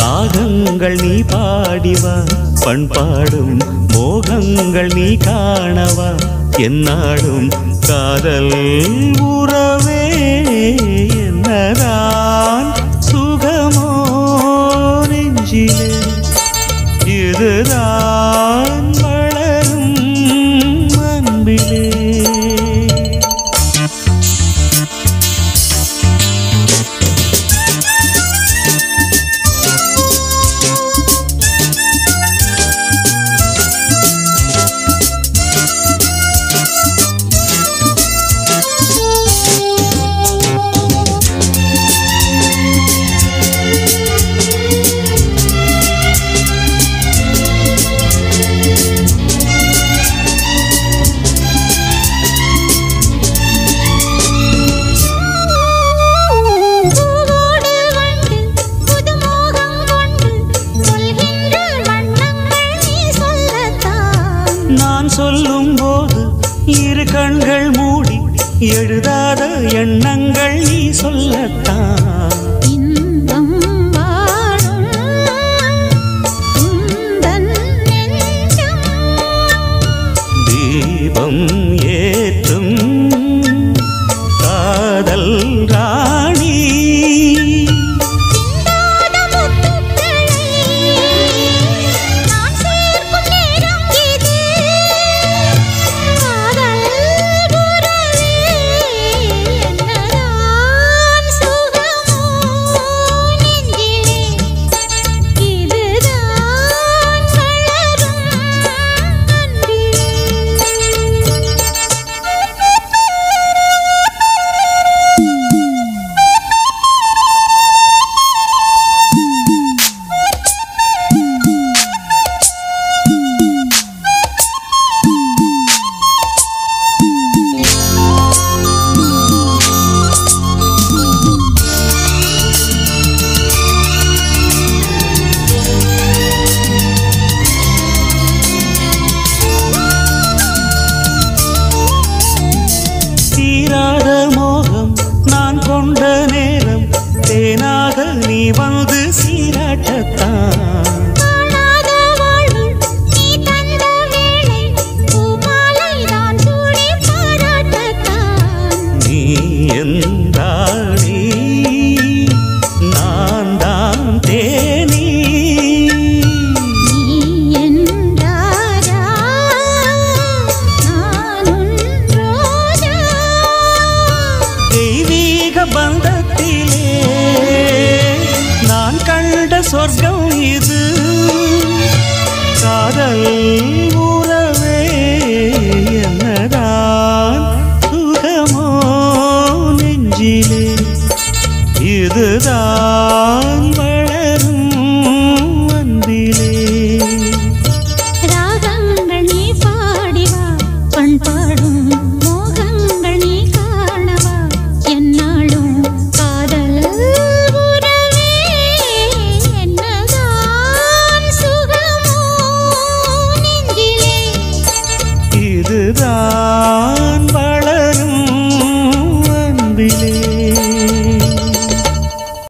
ராகங்கள் நீ பாடிவா பண்பாடும் மோகங்கள் நீ காணவா என்னாடும் காதல் உறவே என்னதான் சுகமோ நெஞ்சிலே. இதுதான் இரு கண்கள் மூடி எழுதாத எண்ணங்கள் நீ சொல்லத்தான். வந்து சீராட்டத்தான். சொர்க்கம் இது. காதல் உறவே என்னதான் சுகமோ நெஞ்சிலே será?